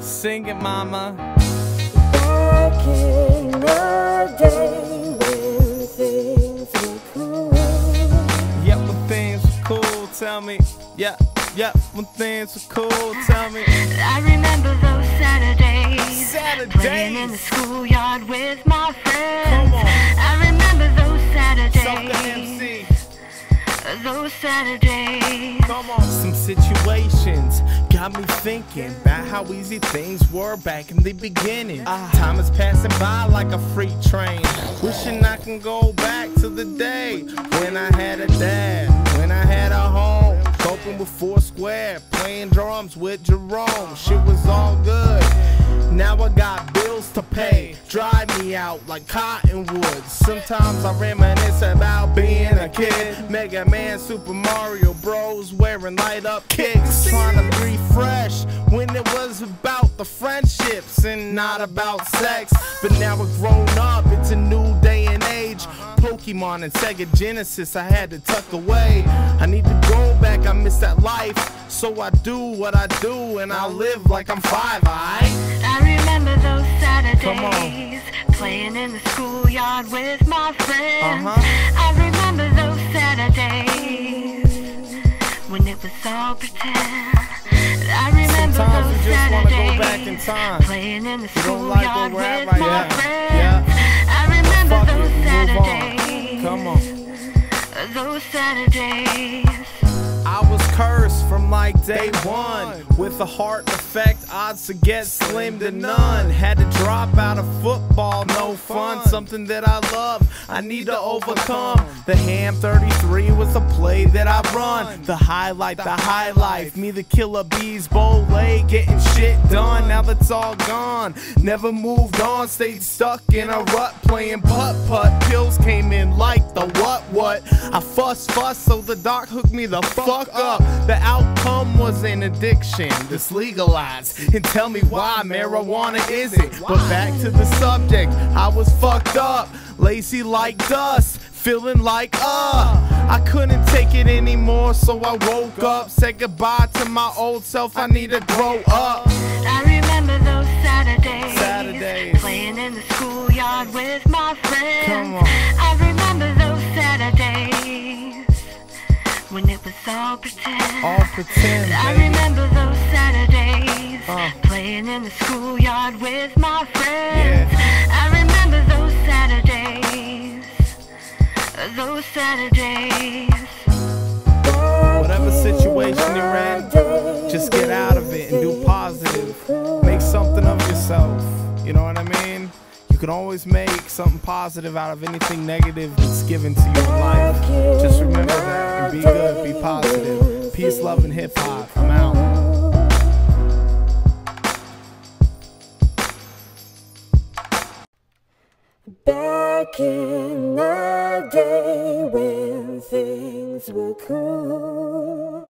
Sing it, mama. Back in the day when things were cool. Yep, when things were cool, tell me. Yep, yep, when things were cool, tell me. I remember those Saturdays, Saturdays. playing in the schoolyard with my friends. Come on. I remember those Saturdays, MC. Those Saturdays. Come on. Some situations got me thinking about how easy things were back in the beginning. Ah. Time is passing by like a freight train. Wishing I can go back to the day when I had a dad, when I had a home, coping with four square, playing drums with Jerome. Shit was all good. Now I got bills to pay, dry me out like cottonwood. Sometimes I reminisce about being a kid. Mega Man, Super Mario Bros. wearing light up kicks, trying to refresh when it was about the friendships and not about sex. But now we're grown up, it's a new day and age. Pokemon and Sega Genesis, I had to tuck away. I need to go back, I miss that life. So I do what I do, and I live like I'm five, alright? I remember those. Saturdays, playing in the schoolyard with my friends. Uh-huh. I remember those Saturdays when it was all pretend. I remember Sometimes those just wanna Saturdays, go back in time. playing in the We don't like where schoolyard we're with right my now. friends. Yeah. I remember Fuck it, those move Saturdays. Come on. those Saturdays. I was cursed from like day one. With a heart effect, odds to get slim to none. Had to drop out of football, no fun. Something that I love, I need to overcome. The Ham 33 was a play that I run. The highlight, the high life. Me, the killer bees, bow leg, getting shit done. Now that's all gone. Never moved on, stayed stuck in a rut playing putt putt. Pills came in like the what what. I fuss fuss, so the doc hooked me the fuck up. The outcome was an addiction that's legalized. And tell me why marijuana isn't. But back to the subject, I was fucked up, lazy like dust. Feeling like, uh, I couldn't take it anymore, so I woke up. Said goodbye to my old self, I need to grow up. I remember those Saturdays, Saturdays. playing in the schoolyard with my friends. Come on. I remember those Saturdays when it was all pretend. All pretend, I baby. remember those Saturdays, Uh. playing in the schoolyard with my friends. I remember those Saturdays, those Saturdays. Whatever situation you're in, just get out of it and do positive. Make something of yourself. You know what I mean? You can always make something positive out of anything negative that's given to you in life. Just remember that and be good, be positive. Peace, love, and hip hop. I'm out. Back in the day when things were cool.